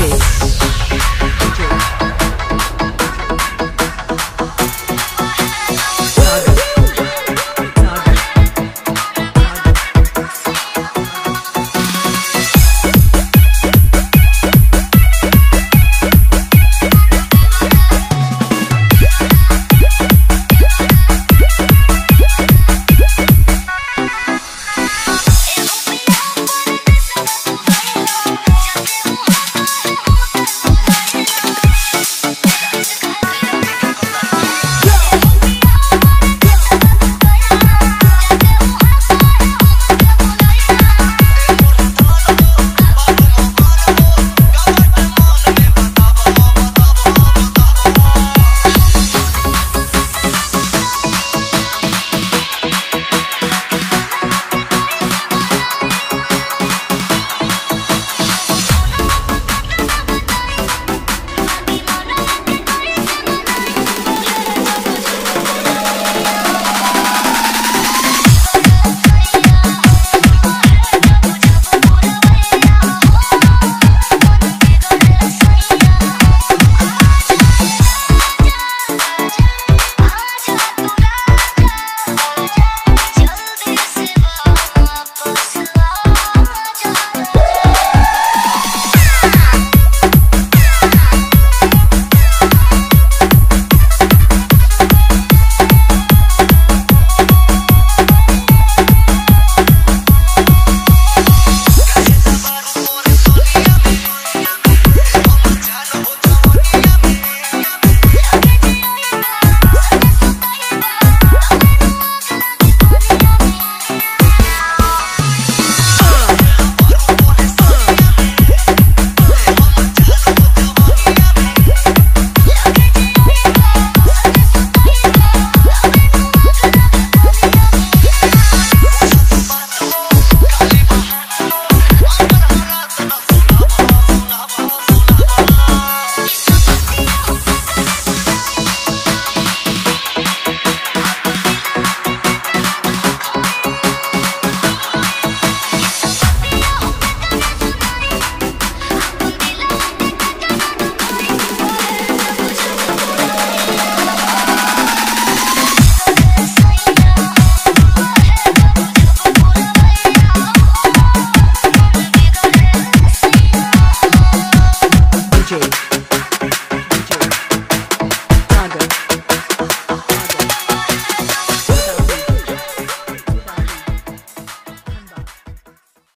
face. DJ.